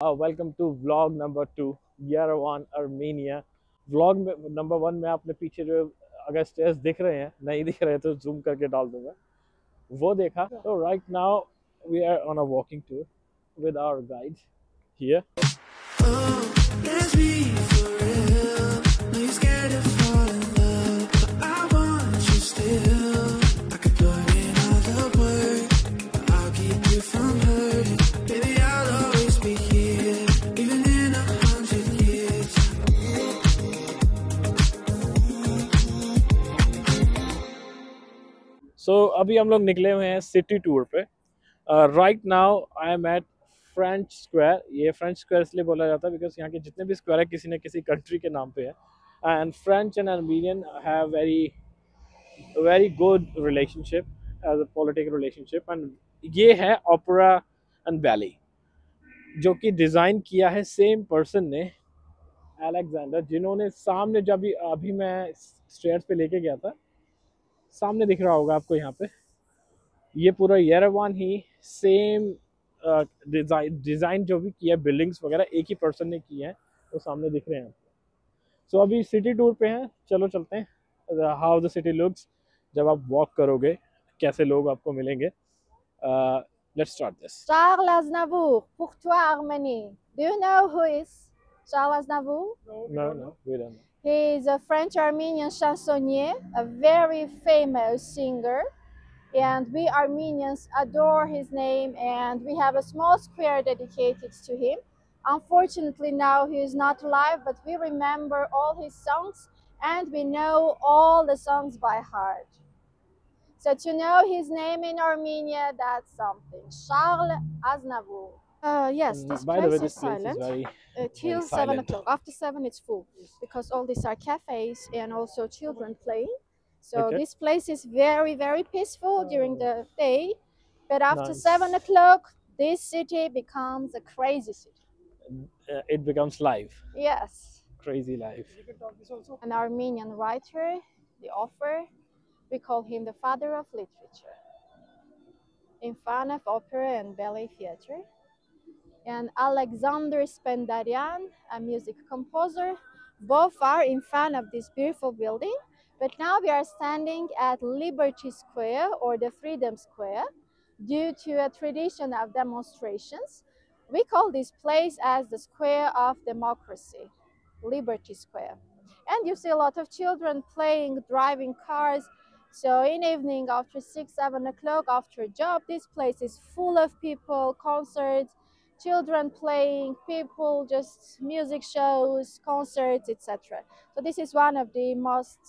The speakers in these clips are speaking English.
Welcome to vlog number two, Yerevan, Armenia. Vlog में number one में आपने पीछे जो अगर स्टेज दिख रहे हैं नहीं दिख रहे हैं तो जूम करके डाल दूँगा। वो देखा तो right now we are on a walking tour with our guide here अभी हम लोग निकले हुए हैं सिटी टूर पे। Right now I am at French square ये फ्रेंच स्क्वायर इसलिए बोला जाता है बिकॉज़ यहाँ के जितने भी स्क्वायर है, किसी न किसी कंट्री के नाम पे है। And French and Armenian have very very good relationship as a political relationship and ये है ओपरा एंड वैली जो कि डिज़ाइन किया है सेम पर्सन ने अलेक्जेंडर जिन्होंने सामने जब अभी मैं स्टेयर्स पे लेके गया था सामने दिख रहा होगा आपको यहाँ पे। ये पूरा येरवान ही सेम डिज़ाइन डिज़ाइन जो भी किया है बिल्डिंग्स वगैरह एक ही पर्सन ने किए हैं वो सामने दिख रहे हैं आपको। सो अभी सिटी टूर पे हैं चलो चलते हैं। हाउ द सिटी लुक्स जब आप वॉक करोगे कैसे लोग आपको मिलेंगे। Let's start this Charles Aznavour, pour toi Arménie. Do you know who is Charles Aznavour? No no we don't He is a French Armenian chansonnier, a very famous singer. And we Armenians adore his name, and we have a small square dedicated to him. Unfortunately, now he is not alive, but we remember all his songs and we know all the songs by heart. So, to know his name in Armenia, that's something. Charles Aznavour. Uh, yes, this By the way, place this is place silent is very uh, till seven o'clock. After seven, it's full because all these are cafes and also children playing. So Okay. this place is very, very peaceful during the day. But after Nice. seven o'clock, this city becomes a crazy city. uh, it becomes live, Yes, crazy life. an Armenian writer, the author, we call him the father of literature. In fan of opera and ballet theater. And Alexander Spendarian, a music composer, both are in fan of this beautiful building. But now we are standing at Liberty Square or the Freedom Square due to a tradition of demonstrations. We call this place as the Square of Democracy, Liberty Square. And you see a lot of children playing, driving cars. So in evening after six, seven o'clock after job, this place is full of people, concerts, children playing, people just music shows, concerts, etc. So this is one of the most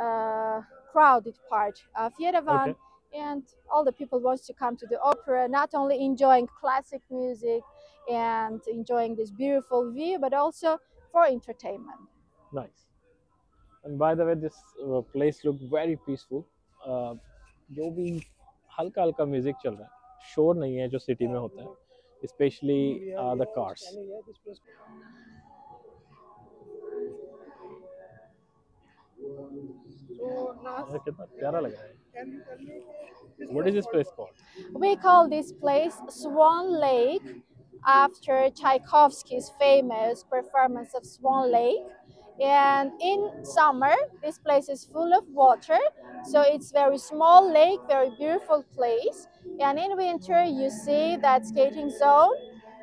uh, crowded part of Yerevan. Okay. And all the people wants to come to the opera, not only enjoying classic music and enjoying this beautiful view, but also for entertainment. Nice. And by the way, this uh, place look very peaceful. Uh, जो भी हल्का हल्का music चल रहा है शोर नहीं है जो सिटी में होता है especially uh, the cars. What is this place called? We call this place Swan Lake after Tchaikovsky's famous performance of Swan Lake. And in summer, this place is full of water. So it's very small lake, very beautiful place. And in winter, you see that skating zone.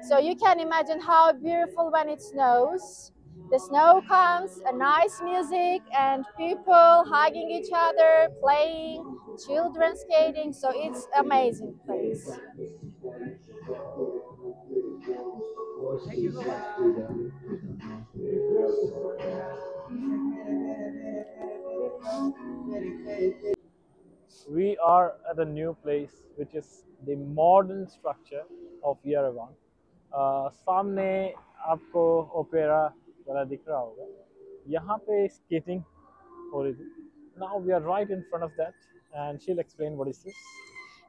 So you can imagine how beautiful when it snows. The snow comes, a nice music, and people hugging each other, playing, children skating. So it's amazing place. are at a new place which is the modern structure of Yerevan. Uh, सामने आपको opera वाला दिख रहा होगा यहाँ पे skating हो रही थी now we are right in front of that and she'll explain what is this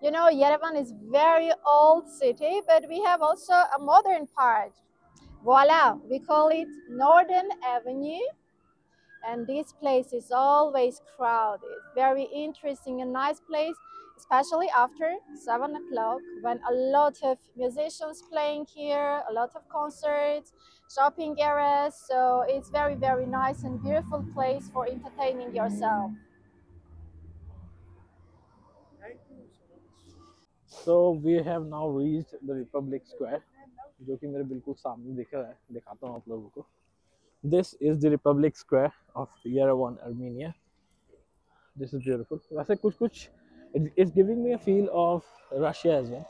You know, Yerevan is very old city, but we have also a modern part. Voila, we call it Northern Avenue. And this place is always crowded. Very interesting and nice place, especially after seven o'clock when a lot of musicians playing here, a lot of concerts, shopping areas. So it's very very nice and beautiful place for entertaining yourself. So we have now reached the Republic Square, जो कि मेरे बिल्कुल सामने दिख रहा है दिखाता हूँ आप लोगों को This is the Republic Square of Yerevan, Armenia. This is beautiful. वैसे कुछ कुछ it's giving me a feel of Russia as well.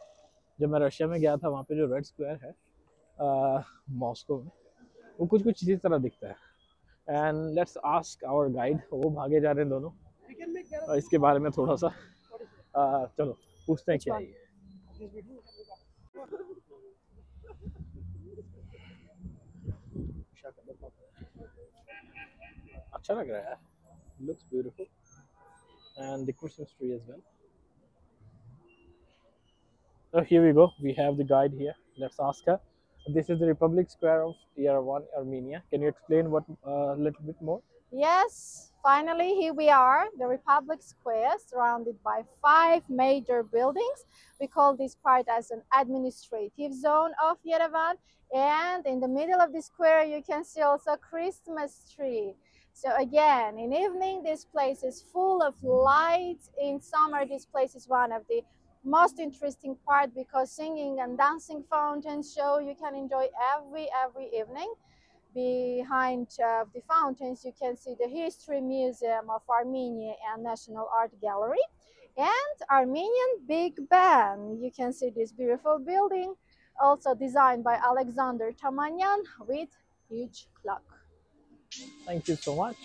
जब मैं रशिया में गया था वहाँ पे जो रेड स्क्वायर है मॉस्को में वो कुछ कुछ इसी तरह दिखता है and let's ask our guide वो भागे जा रहे हैं दोनों इसके बारे में थोड़ा सा चलो पूछते हैं क्या है अच्छा looks beautiful. And the Christmas tree as well. So here we go. We have the guide here. Let's ask her. This is the Republic Square of Yerevan Armenia. Can you explain what uh, a little bit more? Yes finally here we are, the Republic Square, surrounded by five major buildings. We call this part as an administrative zone of Yerevan. And in the middle of the square, you can see also a Christmas tree. So again, in evening, this place is full of lights. In summer, this place is one of the most interesting part because singing and dancing fountain show you can enjoy every every evening behind uh, the fountains you can see the history museum of armenia and national art gallery and armenian big ben. You can see this beautiful building also designed by alexander tamanyan with huge clock. Thank you so much.